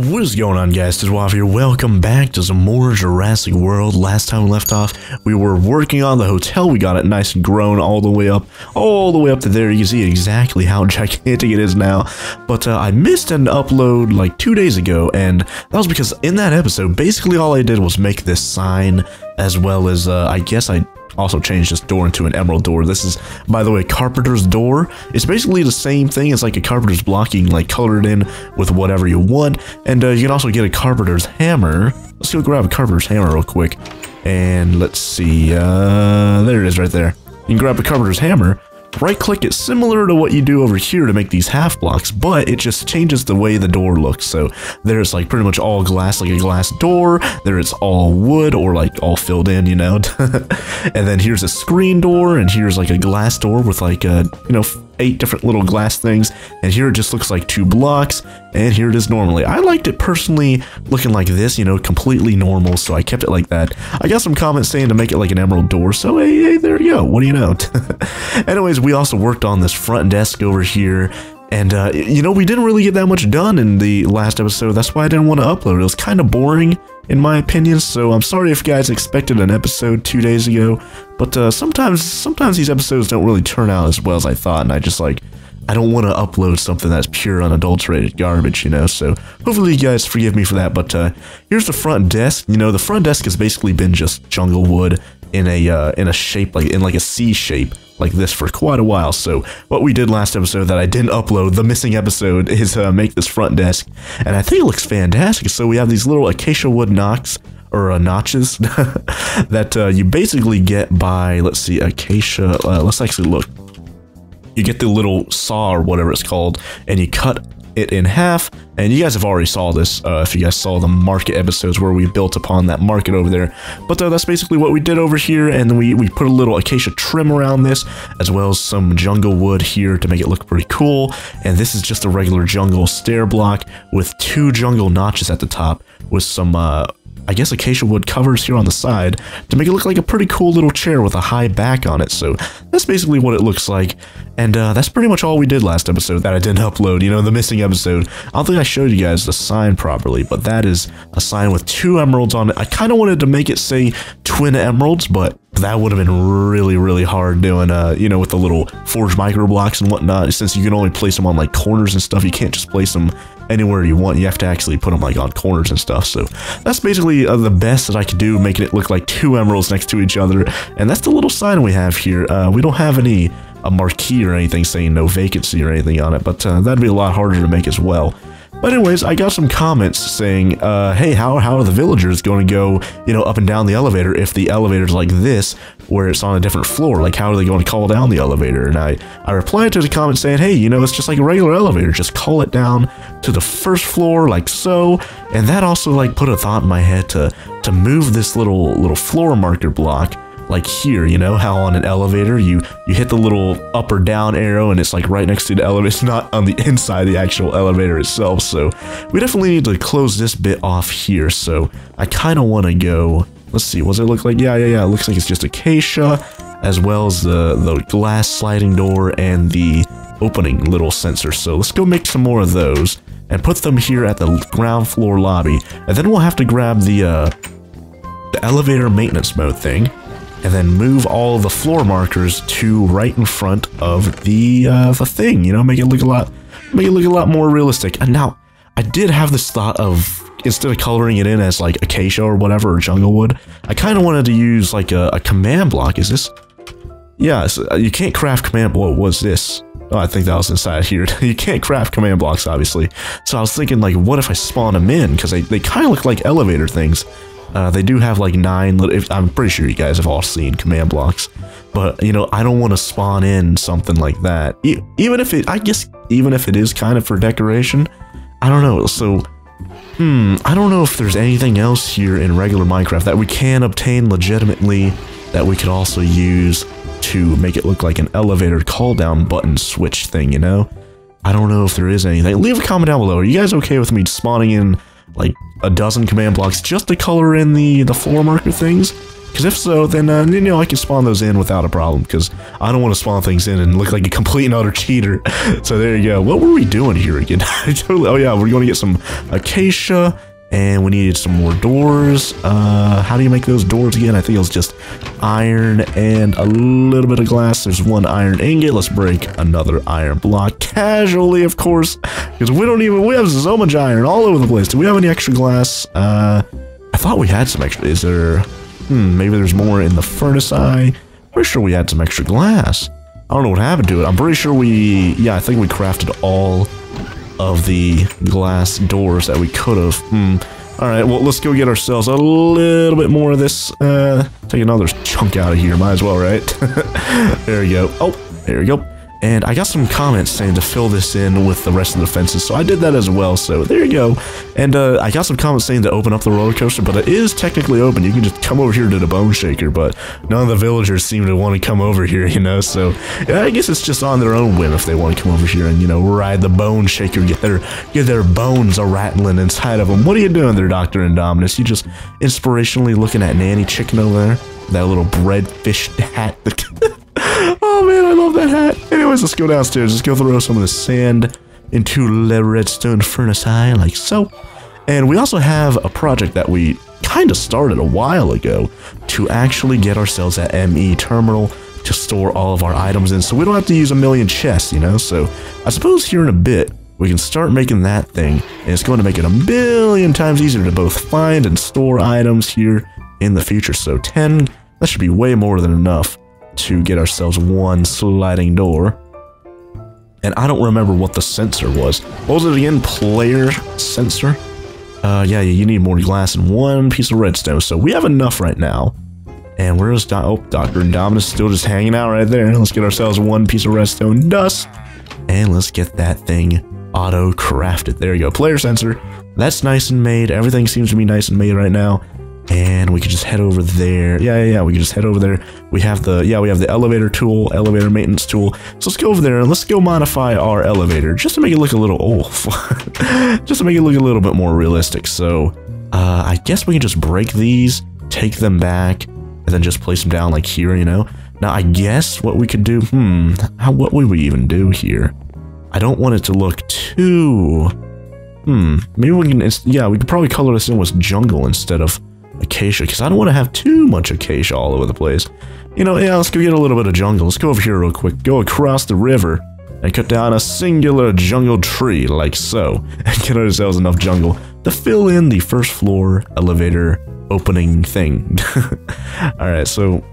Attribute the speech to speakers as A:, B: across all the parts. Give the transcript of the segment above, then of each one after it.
A: What is going on guys, Tizwaff here, welcome back to some more Jurassic World. Last time we left off, we were working on the hotel, we got it nice and grown all the way up, all the way up to there, you can see exactly how gigantic it is now. But uh, I missed an upload like two days ago, and that was because in that episode, basically all I did was make this sign, as well as, uh, I guess I also changed this door into an emerald door. This is, by the way, carpenter's door. It's basically the same thing as like a carpenter's block. You can like color it in with whatever you want. And uh, you can also get a carpenter's hammer. Let's go grab a carpenter's hammer real quick. And let's see, uh, there it is right there. You can grab a carpenter's hammer right click it similar to what you do over here to make these half blocks, but it just changes the way the door looks. So there's like pretty much all glass, like a glass door. There is all wood or like all filled in, you know. and then here's a screen door and here's like a glass door with like a, you know, eight different little glass things, and here it just looks like two blocks, and here it is normally. I liked it personally looking like this, you know, completely normal, so I kept it like that. I got some comments saying to make it like an emerald door, so hey, hey there you go, what do you know? Anyways, we also worked on this front desk over here, and, uh, you know, we didn't really get that much done in the last episode. That's why I didn't want to upload. It was kind of boring, in my opinion. So I'm sorry if you guys expected an episode two days ago. But uh, sometimes, sometimes these episodes don't really turn out as well as I thought. And I just like, I don't want to upload something that's pure unadulterated garbage, you know, so hopefully you guys forgive me for that, but uh, here's the front desk, you know, the front desk has basically been just jungle wood in a, uh, in a shape, like, in like a C shape, like this for quite a while. So what we did last episode that I didn't upload, the missing episode, is uh, make this front desk. And I think it looks fantastic. So we have these little acacia wood knocks or uh, notches that uh, you basically get by, let's see, acacia. Uh, let's actually look. You get the little saw or whatever it's called, and you cut it in half. And you guys have already saw this uh, if you guys saw the market episodes where we built upon that market over there. But uh, that's basically what we did over here. And we, we put a little acacia trim around this as well as some jungle wood here to make it look pretty cool. And this is just a regular jungle stair block with two jungle notches at the top with some uh, I guess acacia wood covers here on the side to make it look like a pretty cool little chair with a high back on it. So that's basically what it looks like. And uh, that's pretty much all we did last episode that I didn't upload, you know, the missing episode. I don't think I showed you guys the sign properly, but that is a sign with two emeralds on it. I kind of wanted to make it say twin emeralds, but that would have been really, really hard doing, uh, you know, with the little forged micro blocks and whatnot. Since you can only place them on like corners and stuff, you can't just place them anywhere you want. You have to actually put them like on corners and stuff. So that's basically uh, the best that I could do, making it look like two emeralds next to each other. And that's the little sign we have here. Uh, we don't have any a marquee or anything saying no vacancy or anything on it, but uh, that'd be a lot harder to make as well. But anyways, I got some comments saying, uh, hey, how, how are the villagers going to go, you know, up and down the elevator if the elevator's like this, where it's on a different floor? Like, how are they going to call down the elevator? And I, I replied to the comment saying, hey, you know, it's just like a regular elevator. Just call it down to the first floor like so. And that also, like, put a thought in my head to, to move this little, little floor marker block like here, you know, how on an elevator you you hit the little up or down arrow and it's like right next to the elevator. It's not on the inside the actual elevator itself. So we definitely need to close this bit off here. So I kind of want to go. Let's see. what does it look like? Yeah, yeah, yeah. It looks like it's just acacia, as well as the the glass sliding door and the opening little sensor. So let's go make some more of those and put them here at the ground floor lobby. And then we'll have to grab the uh, the elevator maintenance mode thing and then move all the floor markers to right in front of the uh, the thing. You know, make it look a lot, make it look a lot more realistic. And now, I did have this thought of instead of coloring it in as like acacia or whatever or jungle wood, I kind of wanted to use like a, a, command block. Is this? Yeah, uh, you can't craft command. What was this? Oh, I think that was inside here. you can't craft command blocks, obviously. So I was thinking, like, what if I spawn them in? Because they, they kind of look like elevator things. Uh, they do have like nine little, I'm pretty sure you guys have all seen command blocks, but you know, I don't want to spawn in something like that. E even if it, I guess, even if it is kind of for decoration, I don't know. So, hmm, I don't know if there's anything else here in regular Minecraft that we can obtain legitimately that we could also use to make it look like an elevator call down button switch thing, you know? I don't know if there is anything. Leave a comment down below. Are you guys okay with me spawning in like a dozen command blocks just to color in the, the floor marker things? Because if so, then, uh, you know, I can spawn those in without a problem. Because I don't want to spawn things in and look like a complete and utter cheater. so there you go. What were we doing here again? totally, oh yeah, we're going to get some acacia. And we needed some more doors. Uh, how do you make those doors again? I think it was just iron and a little bit of glass. There's one iron ingot. Let's break another iron block casually, of course, because we don't even, we have so much iron all over the place. Do we have any extra glass? Uh, I thought we had some extra. Is there, hmm, maybe there's more in the furnace eye. Pretty sure we had some extra glass. I don't know what happened to it. I'm pretty sure we, yeah, I think we crafted all of the glass doors that we could have. Hmm. Alright, well, let's go get ourselves a little bit more of this. Uh, take another chunk out of here. Might as well, right? there we go. Oh, there we go. And I got some comments saying to fill this in with the rest of the fences, so I did that as well, so there you go. And uh, I got some comments saying to open up the roller coaster, but it is technically open. You can just come over here to the bone shaker, but none of the villagers seem to want to come over here, you know, so I guess it's just on their own whim if they want to come over here and, you know, ride the bone shaker, get their get their bones a rattling inside of them. What are you doing there, Dr. Indominus? You just inspirationally looking at Nanny Chicken over there? That little bread fish hat. oh man, I love that hat. Anyways, let's go downstairs. Let's go throw some of the sand into the redstone furnace eye, like so. And we also have a project that we kind of started a while ago to actually get ourselves that ME terminal to store all of our items in so we don't have to use a million chests, you know? So I suppose here in a bit, we can start making that thing, and it's going to make it a million times easier to both find and store items here in the future. So 10, that should be way more than enough to get ourselves one sliding door. And I don't remember what the sensor was. What was it again? Player sensor? Uh, yeah, you need more glass and one piece of redstone. So we have enough right now. And where's Do oh, Dr. Indominus still just hanging out right there. Let's get ourselves one piece of redstone dust. And let's get that thing auto crafted. There you go. Player sensor. That's nice and made. Everything seems to be nice and made right now and we could just head over there. Yeah, yeah, yeah, we could just head over there. We have the, yeah, we have the elevator tool, elevator maintenance tool. So let's go over there and let's go modify our elevator just to make it look a little, oh, just to make it look a little bit more realistic. So uh, I guess we can just break these, take them back, and then just place them down like here, you know? Now, I guess what we could do, hmm, how, what would we even do here? I don't want it to look too, hmm, maybe we can, yeah, we could probably color this in with jungle instead of acacia because I don't want to have too much acacia all over the place. You know, yeah, let's go get a little bit of jungle. Let's go over here real quick. Go across the river and cut down a singular jungle tree like so and get ourselves enough jungle to fill in the first floor elevator opening thing. Alright, so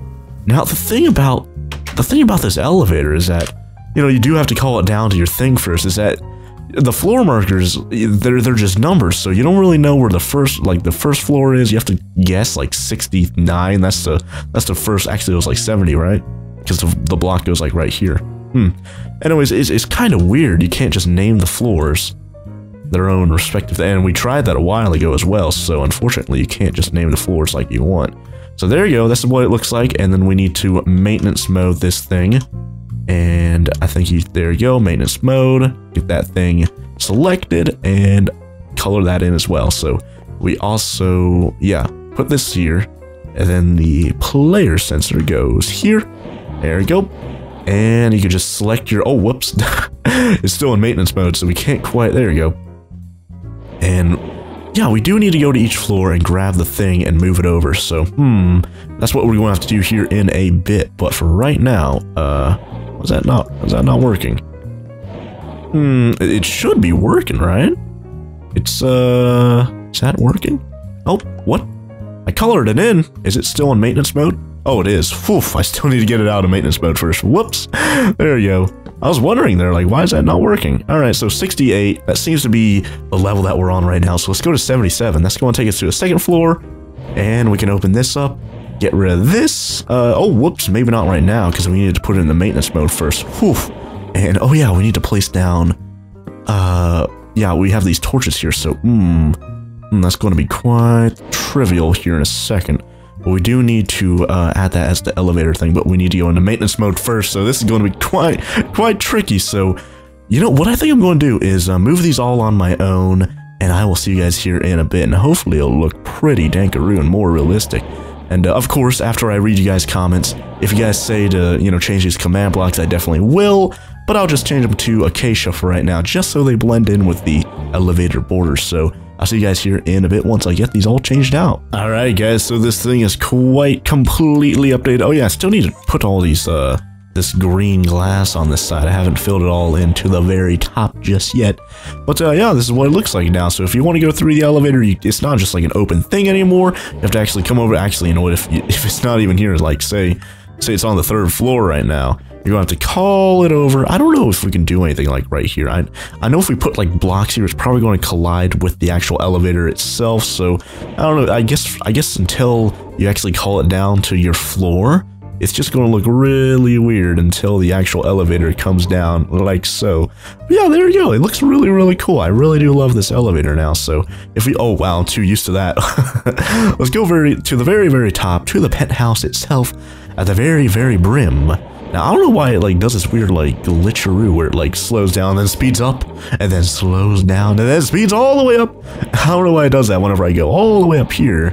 A: now the thing about the thing about this elevator is that you know you do have to call it down to your thing first is that the floor markers they're they're just numbers so you don't really know where the first like the first floor is. You have to guess like 69 that's the that's the first actually it was like 70 right? Because the, the block goes like right here. Hmm. Anyways it's, it's kind of weird. You can't just name the floors their own respective and we tried that a while ago as well so unfortunately you can't just name the floors like you want. So there you go. That's what it looks like and then we need to maintenance mode this thing and I think you, there you go, maintenance mode, get that thing selected and color that in as well. So we also, yeah, put this here and then the player sensor goes here. There we go. And you can just select your, oh, whoops. it's still in maintenance mode, so we can't quite, there you go. And yeah, we do need to go to each floor and grab the thing and move it over. So, hmm, that's what we're going to have to do here in a bit. But for right now, uh, was that not, is that not working? Hmm, it should be working, right? It's, uh, is that working? Oh, what? I colored it in. Is it still in maintenance mode? Oh, it is. Oof, I still need to get it out of maintenance mode first. Whoops. There you go. I was wondering there, like, why is that not working? All right, so 68, that seems to be the level that we're on right now. So let's go to 77. That's going to take us to the second floor. And we can open this up. Get rid of this. Uh, oh, whoops, maybe not right now because we needed to put it in the maintenance mode first. Whew. And, oh yeah, we need to place down, uh, yeah, we have these torches here, so, mm, that's going to be quite trivial here in a second. But we do need to uh, add that as the elevator thing, but we need to go into maintenance mode first, so this is going to be quite, quite tricky. So, you know, what I think I'm going to do is uh, move these all on my own, and I will see you guys here in a bit, and hopefully it'll look pretty dankaroo and more realistic. And uh, of course, after I read you guys' comments, if you guys say to, you know, change these command blocks, I definitely will. But I'll just change them to Acacia for right now, just so they blend in with the elevator borders. So I'll see you guys here in a bit once I get these all changed out. Alright guys, so this thing is quite completely updated. Oh yeah, I still need to put all these, uh, this green glass on this side. I haven't filled it all in to the very top just yet. But uh, yeah, this is what it looks like now. So if you want to go through the elevator, you, it's not just like an open thing anymore. You have to actually come over. Actually, you know what? If, if it's not even here, like say, say it's on the third floor right now, you're going to have to call it over. I don't know if we can do anything like right here. I, I know if we put like blocks here, it's probably going to collide with the actual elevator itself. So I don't know. I guess I guess until you actually call it down to your floor, it's just going to look really weird until the actual elevator comes down like so. But yeah, there you go. It looks really, really cool. I really do love this elevator now. So if we, oh wow, I'm too used to that. Let's go very to the very, very top, to the penthouse itself, at the very, very brim. Now, I don't know why it like does this weird like glitcheroo where it like slows down, then speeds up, and then slows down, and then speeds all the way up. I don't know why it does that whenever I go all the way up here.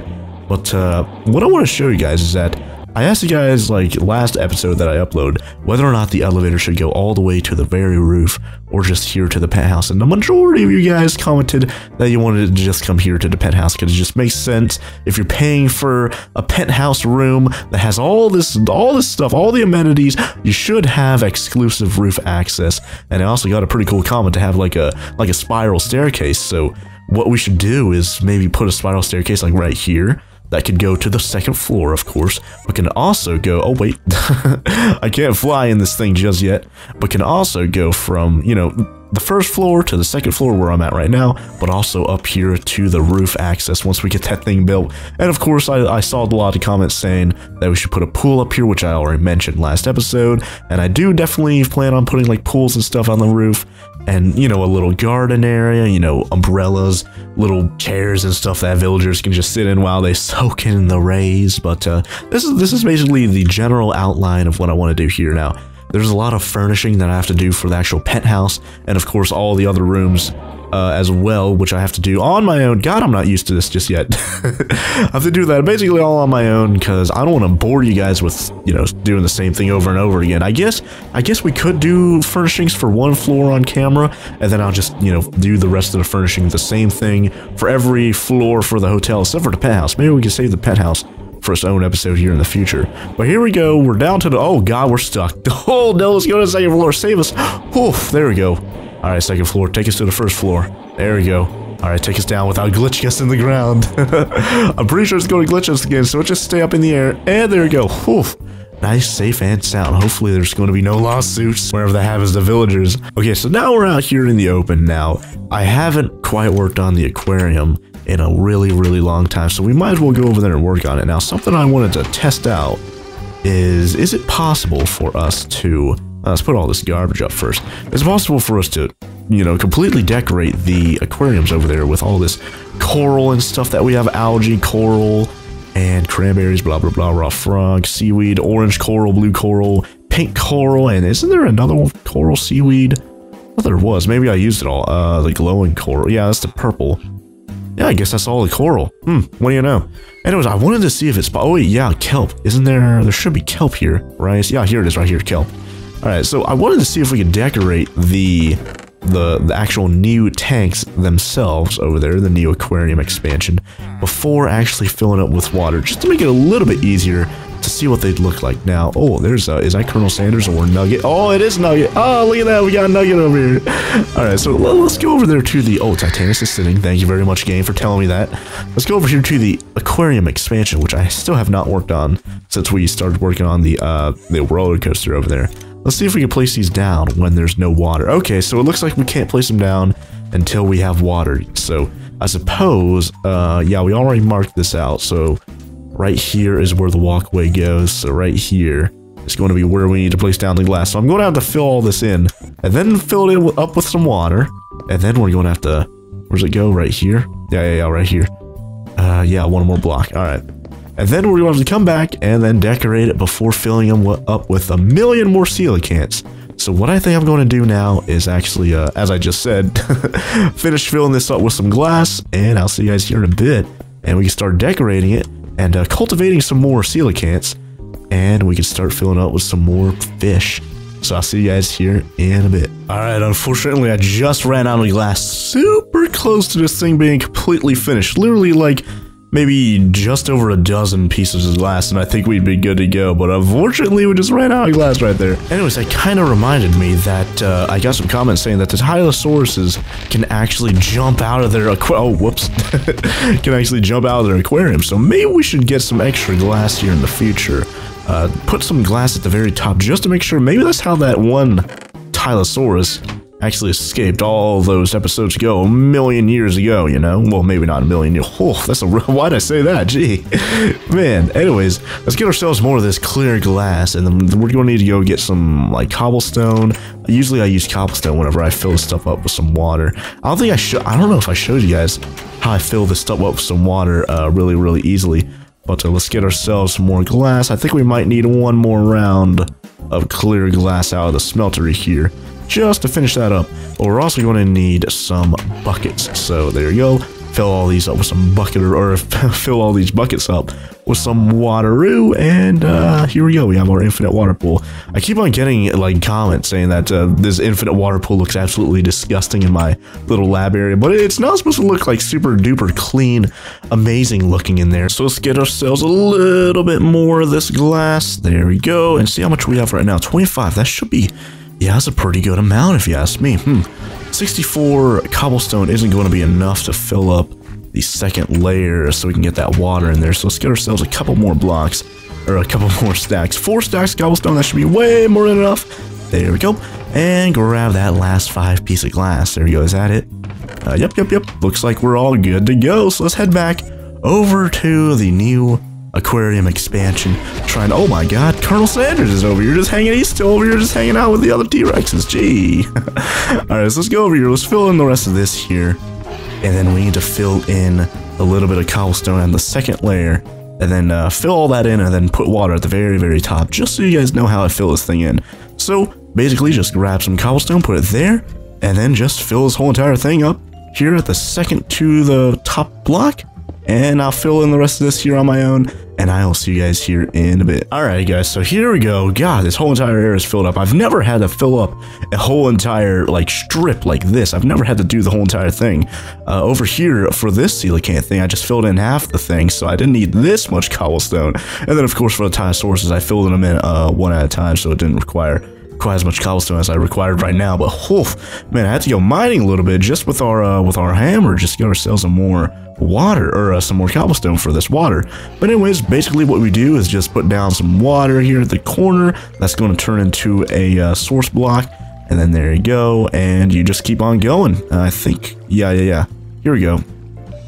A: But uh, what I want to show you guys is that I asked you guys, like, last episode that I upload, whether or not the elevator should go all the way to the very roof or just here to the penthouse. And the majority of you guys commented that you wanted to just come here to the penthouse because it just makes sense. If you're paying for a penthouse room that has all this, all this stuff, all the amenities, you should have exclusive roof access. And I also got a pretty cool comment to have like a, like a spiral staircase. So what we should do is maybe put a spiral staircase like right here that could go to the second floor, of course, but can also go, oh wait, I can't fly in this thing just yet, but can also go from, you know, the first floor to the second floor where I'm at right now, but also up here to the roof access once we get that thing built. And of course, I, I saw a lot of comments saying that we should put a pool up here, which I already mentioned last episode, and I do definitely plan on putting like pools and stuff on the roof, and you know a little garden area you know umbrellas little chairs and stuff that villagers can just sit in while they soak in the rays. But uh, this is this is basically the general outline of what i want to do here now there's a lot of furnishing that i have to do for the actual penthouse and of course all the other rooms uh, as well, which I have to do on my own. God, I'm not used to this just yet. I have to do that basically all on my own because I don't want to bore you guys with, you know, doing the same thing over and over again. I guess, I guess we could do furnishings for one floor on camera, and then I'll just, you know, do the rest of the furnishing the same thing for every floor for the hotel, except for the penthouse. Maybe we can save the penthouse for its own episode here in the future. But here we go. We're down to the... Oh, God, we're stuck. Oh, no, let's go to the second floor. Save us. Oof, there we go. All right, second floor. Take us to the first floor. There we go. All right, take us down without glitching us in the ground. I'm pretty sure it's going to glitch us again, so just stay up in the air. And there we go. Whew. Nice, safe, and sound. Hopefully there's going to be no lawsuits wherever have is the villagers. Okay, so now we're out here in the open now. I haven't quite worked on the aquarium in a really, really long time, so we might as well go over there and work on it. Now, something I wanted to test out is, is it possible for us to uh, let's put all this garbage up first. It's possible for us to, you know, completely decorate the aquariums over there with all this coral and stuff that we have algae, coral, and cranberries, blah, blah, blah, raw frog, seaweed, orange coral, blue coral, pink coral, and isn't there another one? Coral seaweed? I there was. Maybe I used it all. Uh, the glowing coral. Yeah, that's the purple. Yeah, I guess that's all the coral. Hmm, what do you know? Anyways, I wanted to see if it's... Oh, wait, yeah, kelp. Isn't there... There should be kelp here, right? Yeah, here it is right here, kelp. Alright, so I wanted to see if we could decorate the, the, the actual new tanks themselves over there, the new aquarium expansion, before actually filling it with water, just to make it a little bit easier see what they'd look like. Now, oh, there's, uh, is that Colonel Sanders or Nugget? Oh, it is Nugget. Oh, look at that. We got Nugget over here. All right, so let's go over there to the, oh, Titanus is sitting. Thank you very much, game, for telling me that. Let's go over here to the aquarium expansion, which I still have not worked on since we started working on the, uh, the roller coaster over there. Let's see if we can place these down when there's no water. Okay, so it looks like we can't place them down until we have water. So I suppose, uh, yeah, we already marked this out. So right here is where the walkway goes. So right here is going to be where we need to place down the glass. So I'm going to have to fill all this in and then fill it in up with some water. And then we're going to have to, where's it go? Right here? Yeah, yeah, yeah, right here. Uh, yeah, one more block. All right. And then we're going to to come back and then decorate it before filling them up with a million more coelacanths. So what I think I'm going to do now is actually, uh, as I just said, finish filling this up with some glass, and I'll see you guys here in a bit. And we can start decorating it and uh, cultivating some more coelacanths, and we can start filling up with some more fish. So I'll see you guys here in a bit. All right, unfortunately, I just ran out of glass super close to this thing being completely finished. Literally like maybe just over a dozen pieces of glass and I think we'd be good to go, but unfortunately we just ran out of glass right there. Anyways, that kind of reminded me that uh, I got some comments saying that the Tylosauruses can actually jump out of their aquarium. Oh, whoops. can actually jump out of their aquarium, so maybe we should get some extra glass here in the future. Uh, put some glass at the very top just to make sure maybe that's how that one Tylosaurus actually escaped all those episodes ago, a million years ago, you know? Well, maybe not a million years. Oh, that's a why'd I say that? Gee. Man, anyways, let's get ourselves more of this clear glass, and then we're gonna need to go get some, like, cobblestone. Usually I use cobblestone whenever I fill this stuff up with some water. I don't think I should, I don't know if I showed you guys how I fill this stuff up with some water uh, really, really easily. But uh, let's get ourselves more glass. I think we might need one more round of clear glass out of the smeltery here just to finish that up. But we're also going to need some buckets. So there you go. Fill all these up with some bucket or, or fill all these buckets up with some wateroo and uh, here we go we have our infinite water pool i keep on getting like comments saying that uh, this infinite water pool looks absolutely disgusting in my little lab area but it's not supposed to look like super duper clean amazing looking in there so let's get ourselves a little bit more of this glass there we go and see how much we have right now 25 that should be yeah, that's a pretty good amount if you ask me. Hmm. 64 cobblestone isn't going to be enough to fill up the second layer so we can get that water in there. So let's get ourselves a couple more blocks, or a couple more stacks. Four stacks cobblestone, that should be way more than enough. There we go. And grab that last five piece of glass. There we go, is that it? Uh, yep, yep, yep. Looks like we're all good to go. So let's head back over to the new aquarium expansion. Trying oh my god, Colonel Sanders is over here just hanging, he's still over here just hanging out with the other T-Rexes, gee. Alright, so let's go over here, let's fill in the rest of this here. And then we need to fill in a little bit of cobblestone on the second layer. And then uh, fill all that in and then put water at the very, very top, just so you guys know how I fill this thing in. So, basically just grab some cobblestone, put it there, and then just fill this whole entire thing up here at the second to the top block and I'll fill in the rest of this here on my own, and I will see you guys here in a bit. Alright guys, so here we go. God, this whole entire area is filled up. I've never had to fill up a whole entire, like, strip like this. I've never had to do the whole entire thing. Uh, over here, for this coelacanth thing, I just filled in half the thing, so I didn't need this much cobblestone. And then, of course, for the Tylosaurus, I filled them in uh, one at a time, so it didn't require quite as much cobblestone as I required right now. But, oof, man, I had to go mining a little bit just with our, uh, with our hammer, just to get ourselves some more water or uh, some more cobblestone for this water. But anyways, basically what we do is just put down some water here at the corner. That's going to turn into a uh, source block. And then there you go. And you just keep on going. I think, yeah, yeah, yeah. Here we go.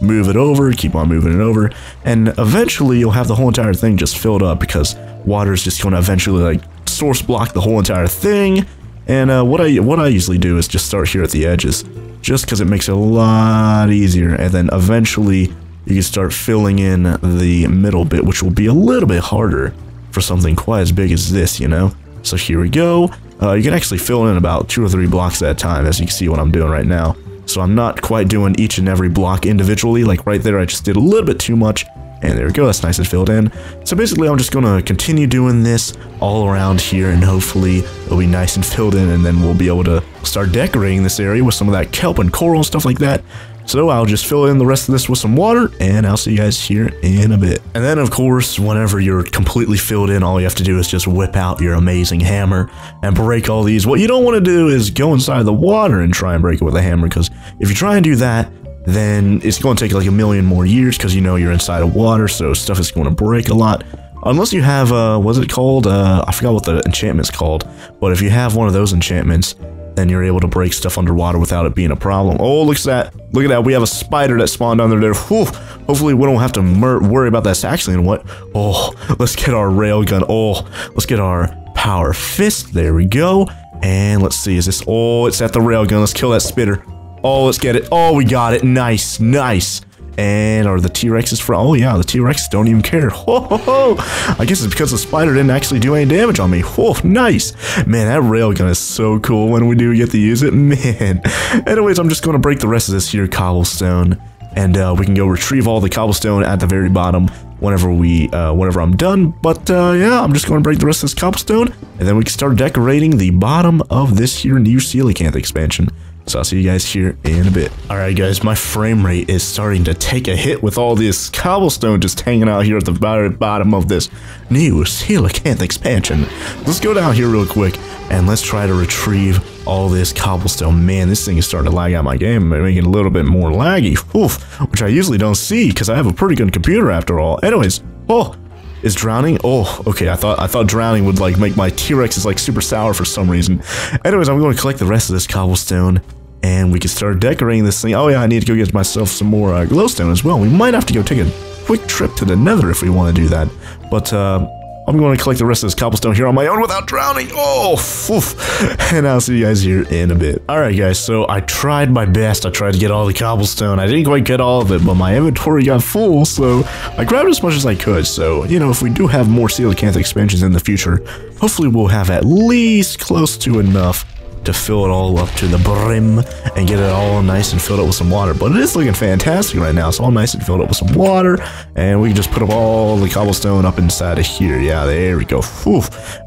A: Move it over, keep on moving it over. And eventually you'll have the whole entire thing just filled up because water is just going to eventually like source block the whole entire thing. And uh, what I what I usually do is just start here at the edges just because it makes it a lot easier. And then eventually you can start filling in the middle bit, which will be a little bit harder for something quite as big as this, you know? So here we go. Uh, you can actually fill in about two or three blocks at a time, as you can see what I'm doing right now. So I'm not quite doing each and every block individually, like right there I just did a little bit too much, and there we go, that's nice and filled in. So basically I'm just to continue doing this all around here and hopefully it'll be nice and filled in and then we'll be able to start decorating this area with some of that kelp and coral and stuff like that. So I'll just fill in the rest of this with some water and I'll see you guys here in a bit. And then of course, whenever you're completely filled in, all you have to do is just whip out your amazing hammer and break all these. What you don't want to do is go inside the water and try and break it with a hammer because if you try and do that, then it's going to take like a million more years because you know you're inside of water, so stuff is going to break a lot. Unless you have, uh, what's it called? Uh, I forgot what the enchantment's called, but if you have one of those enchantments, then you're able to break stuff underwater without it being a problem. Oh, look at that. Look at that. We have a spider that spawned under there. Whew. Hopefully we don't have to worry about that. Actually, you know what? Oh, let's get our rail gun. Oh, let's get our power fist. There we go. And let's see, is this, oh, it's at the rail gun. Let's kill that spitter. Oh, let's get it. Oh, we got it. Nice, nice. And are the T-Rexes from? Oh yeah, the T-Rexes don't even care. Ho, ho, ho. I guess it's because the spider didn't actually do any damage on me. Oh, nice. Man, that railgun is so cool when we do get to use it. Man. Anyways, I'm just going to break the rest of this here cobblestone. And uh, we can go retrieve all the cobblestone at the very bottom. whenever we, uh, whenever I'm done. But uh, yeah, I'm just going to break the rest of this cobblestone, and then we can start decorating the bottom of this here new coelacanth expansion. So I'll see you guys here in a bit. Alright guys, my frame rate is starting to take a hit with all this cobblestone just hanging out here at the very bottom of this new coelacanth expansion. Let's go down here real quick and let's try to retrieve all this cobblestone. Man, this thing is starting to lag out my game, making it a little bit more laggy, Oof, which I usually don't see because I have a pretty good computer after all. Anyways, oh, is drowning? Oh, okay. I thought I thought drowning would like make my T-Rex is like super sour for some reason. Anyways, I'm going to collect the rest of this cobblestone and we can start decorating this thing. Oh yeah, I need to go get myself some more uh, glowstone as well. We might have to go take a quick trip to the nether if we want to do that. But uh, I'm going to collect the rest of this cobblestone here on my own without drowning. Oh, oof. and I'll see you guys here in a bit. All right, guys. So I tried my best. I tried to get all the cobblestone. I didn't quite get all of it, but my inventory got full, so I grabbed as much as I could. So, you know, if we do have more coelacanth expansions in the future, hopefully we'll have at least close to enough to fill it all up to the brim and get it all nice and filled up with some water. But it is looking fantastic right now. It's all nice and filled up with some water. And we can just put up all the cobblestone up inside of here. Yeah, there we go.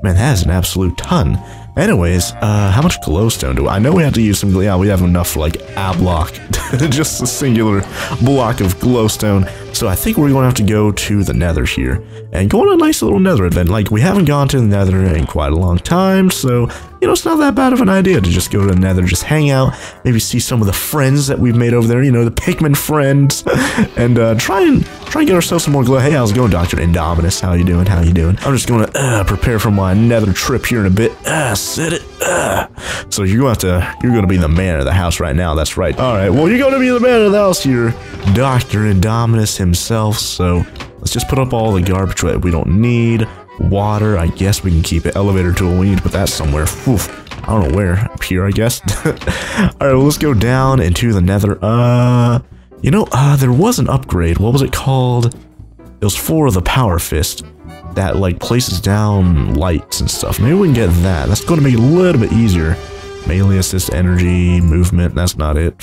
A: Man, that is an absolute ton. Anyways, uh, how much glowstone do I, I know we have to use some, yeah, we have enough like a block, just a singular block of glowstone. So I think we're going to have to go to the nether here and go on a nice little nether event. Like we haven't gone to the nether in quite a long time, so you know, it's not that bad of an idea to just go to the nether, just hang out, maybe see some of the friends that we've made over there, you know, the pigmen friends, and uh, try and try and get ourselves some more glow. Hey, how's it going, Dr. Indominus? How you doing? How you doing? I'm just going to uh, prepare for my nether trip here in a bit. Uh, sit it. Uh. So you're to have to, you're going to be the man of the house right now. That's right. All right. Well, you're going to be the man of the house here, Dr. Indominus himself. So let's just put up all the garbage that we don't need. Water, I guess we can keep it. Elevator tool, we need to put that somewhere. Oof. I don't know where. Up here, I guess. Alright, well, let's go down into the nether. Uh, you know, uh, there was an upgrade. What was it called? It was for the power fist that, like, places down lights and stuff. Maybe we can get that. That's going to make it a little bit easier. Melee assist, energy, movement, that's not it.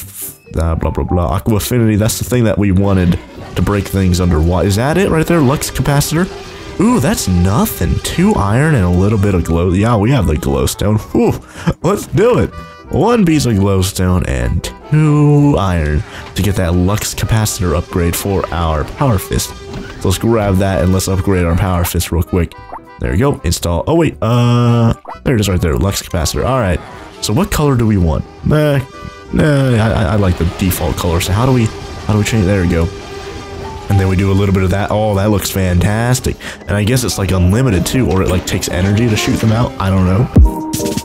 A: Uh, blah, blah, blah. Aqua affinity, that's the thing that we wanted to break things underwater. Is that it right there? Lux capacitor? Ooh, that's nothing. Two iron and a little bit of glow. Yeah, we have the glowstone. Ooh, let's do it. One piece of glowstone and two iron to get that lux capacitor upgrade for our power fist. So let's grab that and let's upgrade our power fist real quick. There we go. Install. Oh, wait. Uh, there it is right there. Lux capacitor. All right. So what color do we want? Nah, nah, I, I like the default color. So how do we, how do we change? There we go. And then we do a little bit of that. Oh, that looks fantastic. And I guess it's like unlimited too, or it like takes energy to shoot them out. I don't know.